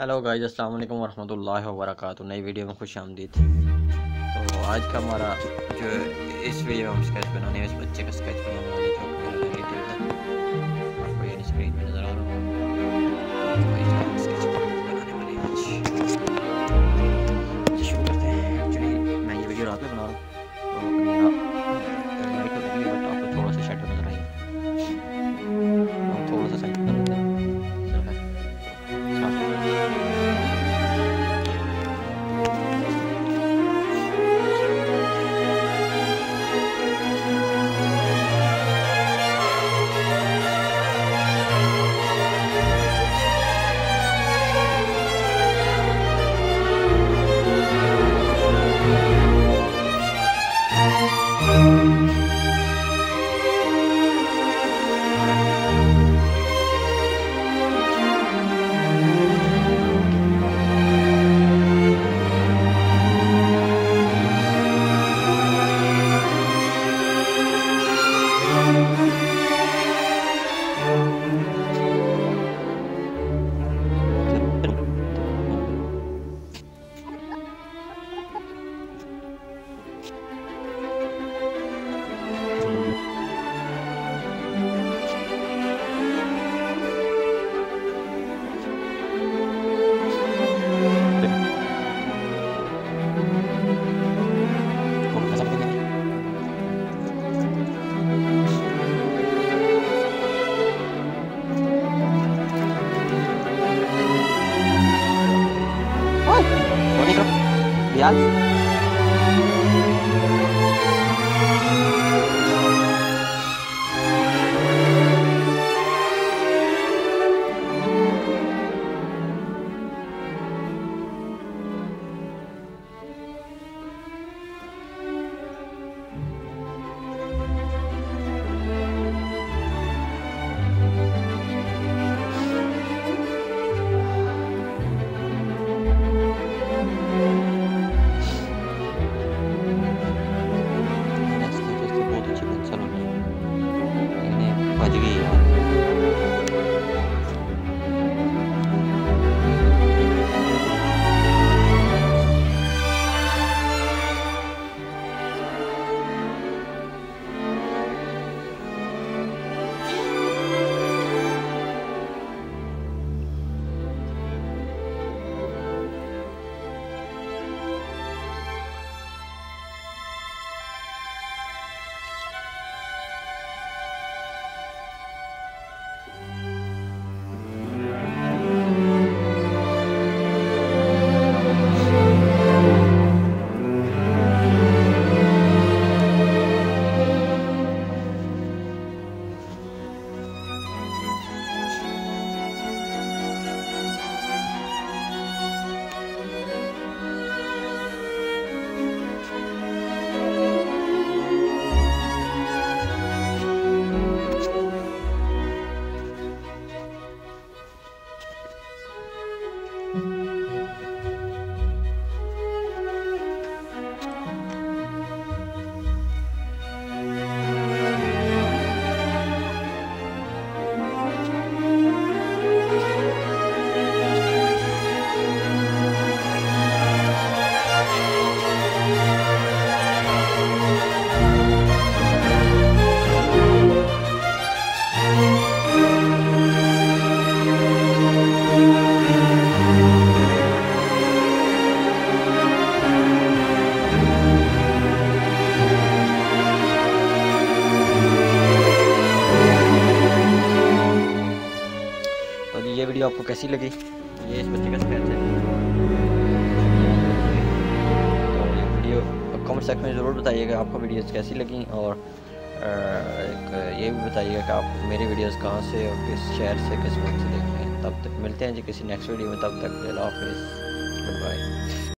Hello guys अस्सलाम वालेकुम वरहमतुल्लाहि वबरकातुहू। नई वीडियो में खुश आमदीद। तो आज का हमारा जो, इस वीडियो में हम स्केच बनाने हैं, इस बच्चे का स्केच बनाने। Yeah. Real. ये वीडियो आपको कैसी लगी? ये इस बच्चे का स्क्रैच है। तो ये वीडियो कमेंट सेक्शन में ज़रूर बताइएगा आपको वीडियोस कैसी लगी और एक ये भी बताइएगा कि आप मेरे वीडियोस कहाँ से और किस शहर से, किस वक्त से देख रहे हैं। तब तक मिलते हैं जी किसी नेक्स्ट वीडियो में। तब तक हाफिज़। Good bye